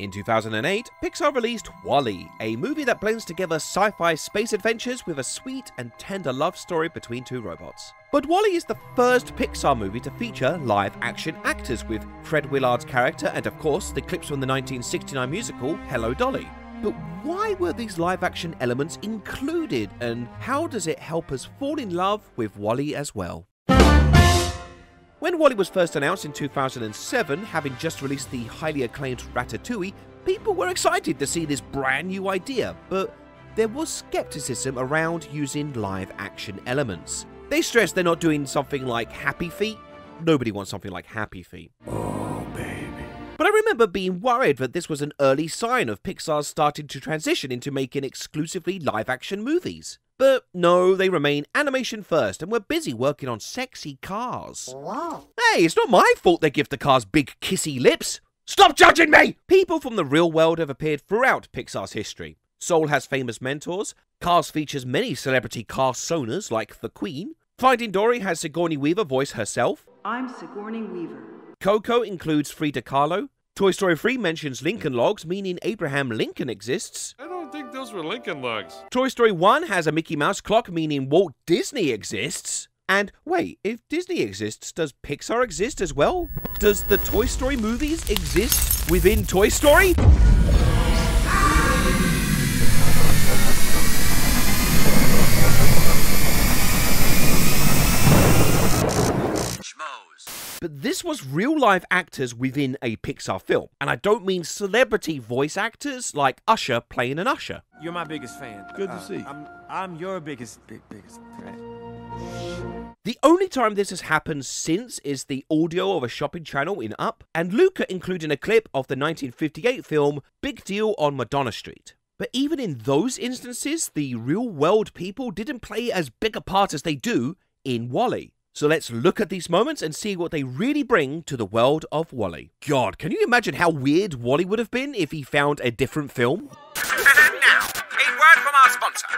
In 2008, Pixar released WALL-E, a movie that blends together sci-fi space adventures with a sweet and tender love story between two robots. But WALL-E is the first Pixar movie to feature live-action actors with Fred Willard's character and of course the clips from the 1969 musical Hello Dolly. But why were these live-action elements included and how does it help us fall in love with WALL-E as well? When WALL-E was first announced in 2007, having just released the highly acclaimed Ratatouille, people were excited to see this brand new idea, but there was skepticism around using live action elements. They stressed they're not doing something like Happy Feet. Nobody wants something like Happy Feet. Oh, baby. But I remember being worried that this was an early sign of Pixar starting to transition into making exclusively live action movies. But no, they remain animation first and we're busy working on sexy cars. Wow. Hey, it's not my fault they give the cars big kissy lips. Stop judging me! People from the real world have appeared throughout Pixar's history. Soul has famous mentors, Cars features many celebrity car sonars like the Queen, Finding Dory has Sigourney Weaver voice herself, I'm Sigourney Weaver. Coco includes Frida Kahlo, Toy Story 3 mentions Lincoln Logs, meaning Abraham Lincoln exists, I don't think those were Lincoln Logs. Toy Story 1 has a Mickey Mouse clock, meaning Walt Disney exists. And wait, if Disney exists, does Pixar exist as well? Does the Toy Story movies exist within Toy Story? But this was real life actors within a Pixar film. And I don't mean celebrity voice actors like Usher playing an Usher. You're my biggest fan. Good to Uh, see. I'm, I'm your biggest, big, biggest fan. The only time this has happened since is the audio of a shopping channel in Up, and Luca including a clip of the 1958 film Big Deal on Madonna Street. But even in those instances, the real world people didn't play as big a part as they do in WALL-E. So let's look at these moments and see what they really bring to the world of WALL-E. God, can you imagine how weird WALL-E would have been if he found a different film? And now, a word from our sponsor.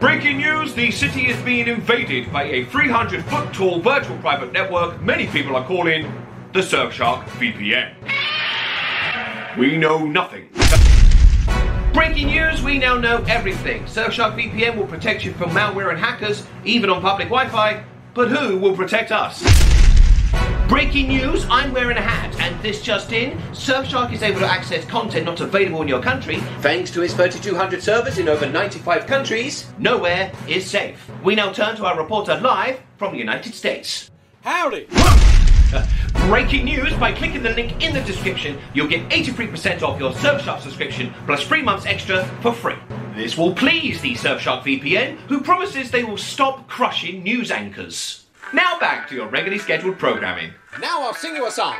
Breaking news the city is being invaded by a 300 foot tall virtual private network many people are calling the Surfshark VPN. We know nothing. Breaking news, we now know everything. Surfshark VPN will protect you from malware and hackers, even on public Wi Fi. But who will protect us? Breaking news, I'm wearing a hat, and this just in, Surfshark is able to access content not available in your country thanks to its 3200 servers in over 95 countries. Nowhere is safe. We now turn to our reporter live from the United States. Howdy. Breaking news, by clicking the link in the description, you'll get 83% off your Surfshark subscription plus three months extra for free. This will please the Surfshark VPN, who promises they will stop crushing news anchors. Now back to your regularly scheduled programming. Now I'll sing you a song.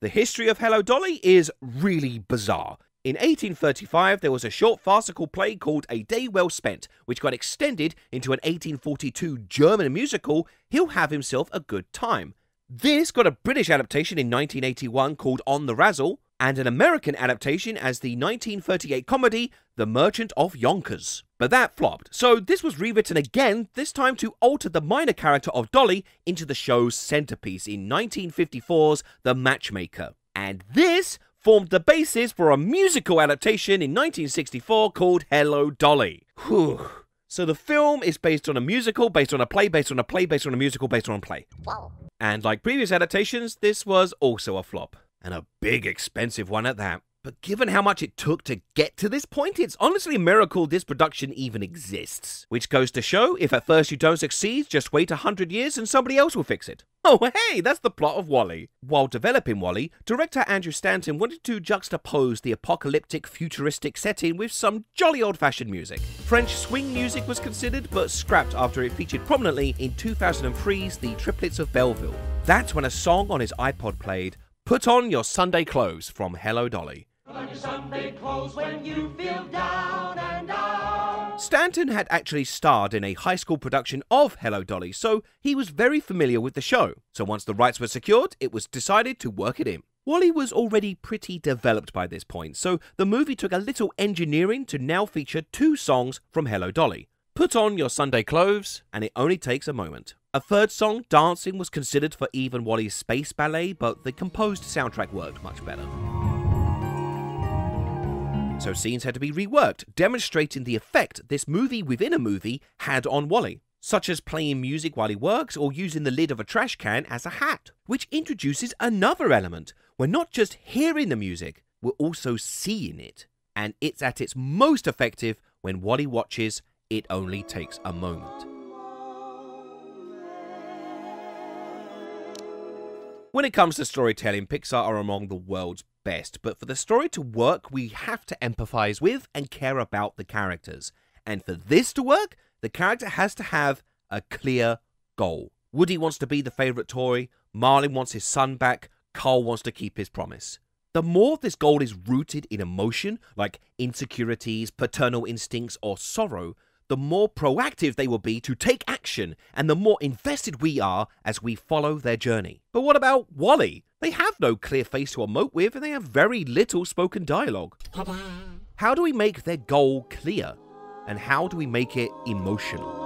The history of Hello Dolly is really bizarre. In 1835, there was a short farcical play called A Day Well Spent, which got extended into an 1842 German musical, He'll Have Himself a Good Time. This got a British adaptation in 1981 called On the Razzle, and an American adaptation as the 1938 comedy The Merchant of Yonkers. But that flopped, so this was rewritten again, this time to alter the minor character of Dolly into the show's centerpiece in 1954's The Matchmaker. And this formed the basis for a musical adaptation in 1964 called Hello Dolly. Whew. So the film is based on a musical, based on a play, based on a play, based on a musical, based on a play. Wow. And like previous adaptations, this was also a flop. And a big expensive one at that. But given how much it took to get to this point, it's honestly a miracle this production even exists. Which goes to show, if at first you don't succeed, just wait a hundred years and somebody else will fix it. Oh hey, that's the plot of WALL-E. While developing WALL-E, director Andrew Stanton wanted to juxtapose the apocalyptic futuristic setting with some jolly old-fashioned music. French swing music was considered, but scrapped after it featured prominently in 2003's The Triplets of Belleville. That's when a song on his iPod played, Put on your Sunday clothes from Hello Dolly. Stanton had actually starred in a high school production of Hello Dolly, so he was very familiar with the show. So once the rights were secured, it was decided to work it in. WALL-E was already pretty developed by this point, so the movie took a little engineering to now feature two songs from Hello Dolly. Put on your Sunday clothes, and it only takes a moment. A third song, Dancing, was considered for even WALL-E's space ballet, but the composed soundtrack worked much better. So scenes had to be reworked, demonstrating the effect this movie within a movie had on WALL-E, such as playing music while he works or using the lid of a trash can as a hat, which introduces another element. We're not just hearing the music, we're also seeing it. And it's at its most effective when WALL-E watches It Only Takes a Moment. When it comes to storytelling, Pixar are among the world's best, but for the story to work, we have to empathize with and care about the characters. And for this to work, the character has to have a clear goal. Woody wants to be the favorite toy, Marlin wants his son back, Carl wants to keep his promise. The more this goal is rooted in emotion, like insecurities, paternal instincts, or sorrow, the more proactive they will be to take action, and the more invested we are as we follow their journey. But what about WALL-E? They have no clear face to emote with, and they have very little spoken dialogue. How do we make their goal clear? And how do we make it emotional?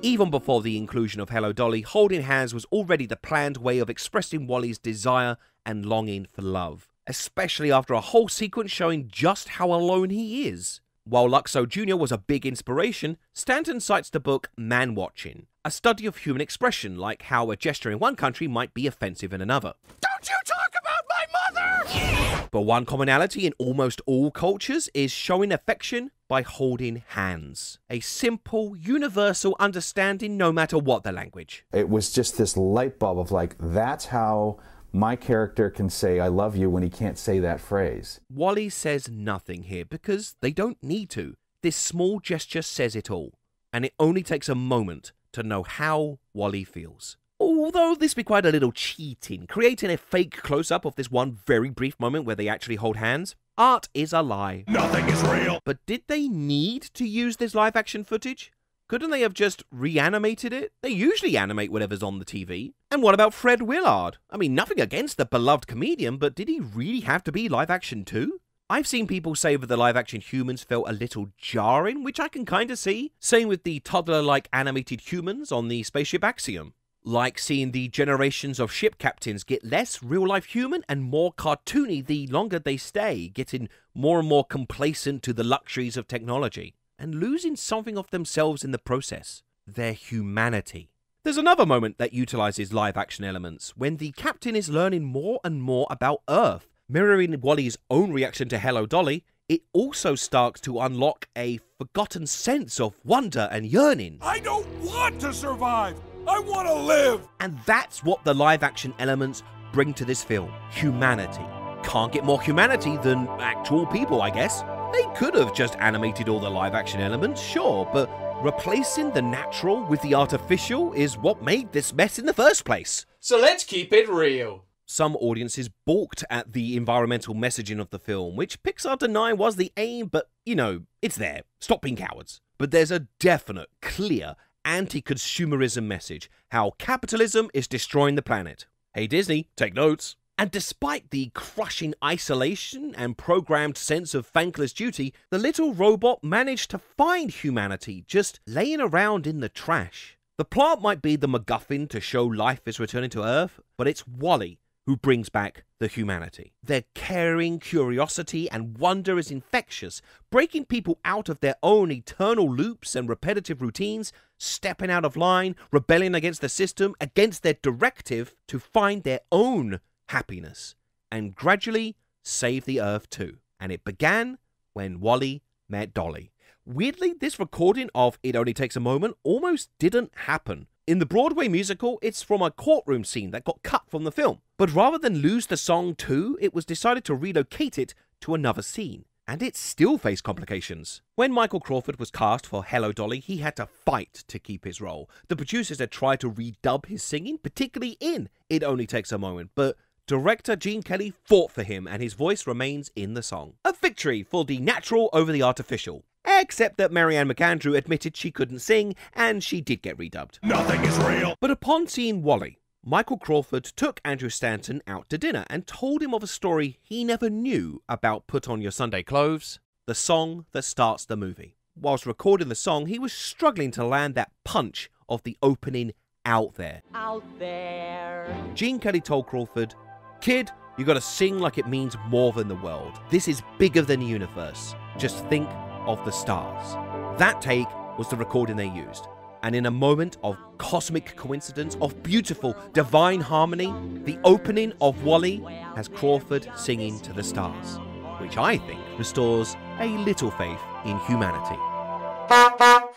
Even before the inclusion of Hello Dolly, holding hands was already the planned way of expressing WALL-E's desire and longing for love especially after a whole sequence showing just how alone he is. While Luxo Jr. was a big inspiration, Stanton cites the book Man Watching, a study of human expression, like how a gesture in one country might be offensive in another. Don't you talk about my mother! But one commonality in almost all cultures is showing affection by holding hands. A simple, universal understanding no matter what the language. It was just this light bulb of like, that's how my character can say I love you when he can't say that phrase. WALL-E says nothing here because they don't need to. This small gesture says it all, and it only takes a moment to know how WALL-E feels. Although this be quite a little cheating, creating a fake close up of this one very brief moment where they actually hold hands. Art is a lie. Nothing is real. But did they need to use this live action footage? Couldn't they have just reanimated it? They usually animate whatever's on the TV. And what about Fred Willard? I mean, nothing against the beloved comedian, but did he really have to be live action too? I've seen people say that the live action humans felt a little jarring, which I can kind of see. Same with the toddler like animated humans on the spaceship Axiom. Like seeing the generations of ship captains get less real life human and more cartoony the longer they stay, getting more and more complacent to the luxuries of technology and losing something of themselves in the process their humanity. There's another moment that utilizes live action elements when the captain is learning more and more about Earth. Mirroring WALL-E's own reaction to Hello Dolly, it also starts to unlock a forgotten sense of wonder and yearning. I don't want to survive. I want to live. And that's what the live action elements bring to this film humanity. Can't get more humanity than actual people, I guess. They could have just animated all the live action elements, sure, but replacing the natural with the artificial is what made this mess in the first place. So let's keep it real. Some audiences balked at the environmental messaging of the film, which Pixar deny was the aim, but you know, it's there. Stop being cowards. But there's a definite, clear anti consumerism message how capitalism is destroying the planet. Hey Disney, take notes. And despite the crushing isolation and programmed sense of thankless duty, the little robot managed to find humanity just laying around in the trash. The plant might be the MacGuffin to show life is returning to Earth, but it's WALL-E who brings back the humanity. Their caring curiosity and wonder is infectious, breaking people out of their own eternal loops and repetitive routines, stepping out of line, rebelling against the system, against their directive to find their own happiness, and gradually save the Earth too. And it began when WALL-E met Dolly. Weirdly, this recording of It Only Takes a Moment almost didn't happen. In the Broadway musical, it's from a courtroom scene that got cut from the film. But rather than lose the song too, it was decided to relocate it to another scene. And it still faced complications. When Michael Crawford was cast for Hello Dolly, he had to fight to keep his role. The producers had tried to redub his singing, particularly in It Only Takes a Moment, but Director Gene Kelly fought for him, and his voice remains in the song. A victory for the natural over the artificial. Except that Marianne McAndrew admitted she couldn't sing, and she did get redubbed. Nothing is real. But upon seeing WALL-E, Michael Crawford took Andrew Stanton out to dinner and told him of a story he never knew about Put On Your Sunday Clothes, the song that starts the movie. whilst recording the song, he was struggling to land that punch of the opening out there. Out there. Gene Kelly told Crawford, Kid, you gotta sing like it means more than the world. This is bigger than the universe. Just think of the stars. That take was the recording they used. And in a moment of cosmic coincidence, of beautiful divine harmony, the opening of WALL-E has Crawford singing to the stars, which I think restores a little faith in humanity.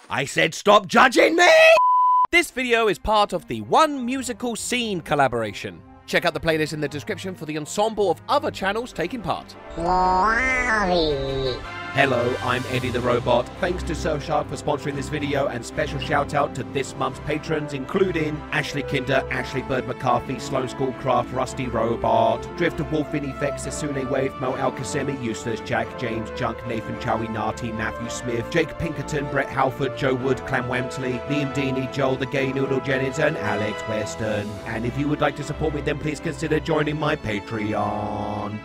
I said stop judging me! This video is part of the One Musical Scene collaboration. Check out the playlist in the description for the ensemble of other channels taking part. Hello, I'm Eddie the Robot. Thanks to Surfshark for sponsoring this video and special shout out to this month's patrons including Ashley Kinder, Ashley Bird McCarthy, Sloan Schoolcraft, Rusty Robot, Drifter Wolf in Effects, Sasune Wave, Mo Alcasemi, Eustace, Jack, James, Junk, Nathan Chowie, Nati, Matthew Smith, Jake Pinkerton, Brett Halford, Joe Wood, Clam Wemsley, Liam Deaney, Joel the Gay Noodle Jennings and Alex Weston. And if you would like to support me then please consider joining my Patreon.